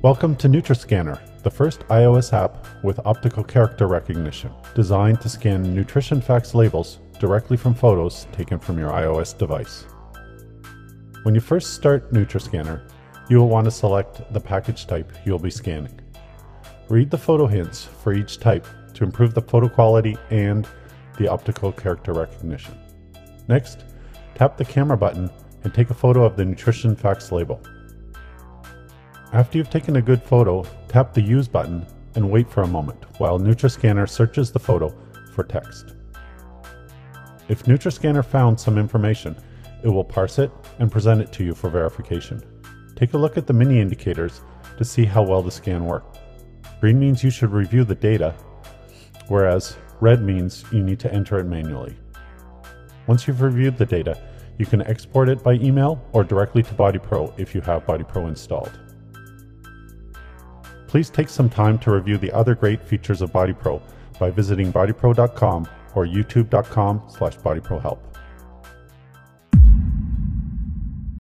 Welcome to NutriScanner, the first iOS app with optical character recognition, designed to scan nutrition facts labels directly from photos taken from your iOS device. When you first start NutriScanner, you will want to select the package type you'll be scanning. Read the photo hints for each type to improve the photo quality and the optical character recognition. Next, tap the camera button and take a photo of the nutrition facts label. After you've taken a good photo, tap the Use button and wait for a moment while NutriScanner searches the photo for text. If NutriScanner found some information, it will parse it and present it to you for verification. Take a look at the mini indicators to see how well the scan worked. Green means you should review the data, whereas red means you need to enter it manually. Once you've reviewed the data, you can export it by email or directly to BodyPro if you have BodyPro installed. Please take some time to review the other great features of BodyPro by visiting bodypro.com or youtube.com slash bodyprohelp.